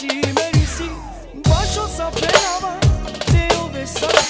și merisi Bașo să plenava Te iubesc să